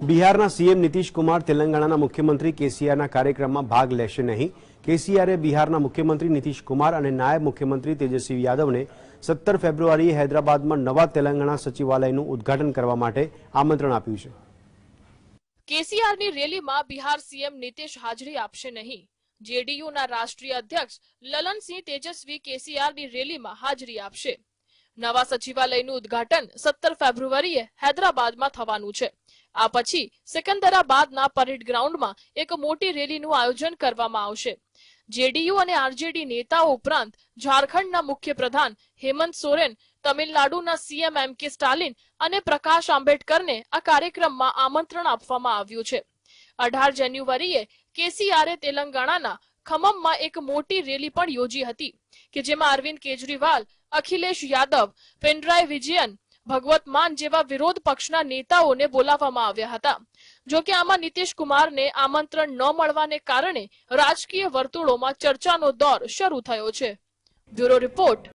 બિહારના સીએમ નીતિશ કુમાર તેલંગાણાના મુખ્યમંત્રી કેસીઆરના કાર્યક્રમમાં ભાગ લેશે નહીં. કેસીઆરે બિહારના મુખ્યમંત્રી નીતિશ કુમાર અને નાયબ મુખ્યમંત્રી તેજસ્વી યાદવને સત્તર ફેબ્રુઆરીએ હૈદરાબાદમાં નવા તેલંગાણા સચિવાલયનું ઉદ્ઘાટન કરવા માટે આમંત્રણ આપ્યું છે. કેસીઆરની રેલીમાં બિહાર સીએમ નીતિશ હાજરી આપશે નહીં. જેડીયુના રાષ્ટ્રીય અધ્યક્ષ લલનસિંહ તેજસ્વી કેસીઆરની રેલીમાં હાજરી આપશે. નવા સચિવાલયનું ઉદ્ઘાટન સત્તર ફેબ્રુઆરીએ હૈદરાબાદમાં થવાનું છે. આ પછી સિકંદરાબાદના પરેડ ગ્રાઉન્ડમાં એક મોટી રેલીનું આયોજન કરવામાં આવશે. જેડીયુ અને આરજેડી નેતાઓ ઉપરાંત ઝારખંડના મુખ્ય પ્રધાન હેમંત સોરેન, તમિલનાડુના સીએમ એમ કે સ્ટાલિન અને પ્રકાશ આંબેડકરને આ કાર્યક્રમમાં આમંત્રણ આપવામાં આવ્યું છે. અઢાર જાન્યુઆરીએ કેસીઆરે તેલંગાણાના ખમમમાં એક મોટી રેલી પણ યોજી હતી, કે જેમાં અરવિંદ કેજરીવાલ, અખિલેશ યાદવ પિનરાય વિજયન ભગવત માન જેવા વિરોધ પક્ષના નેતાઓને બોલાવવામાં આવ્યા હતા. જો કે આમાં નીતિશ કુમારને આમંત્રણ ન મળવાને કારણે રાજકીય વર્તુળોમાં ચર્ચાનો દોર શરૂ થયો છે. Bureau report.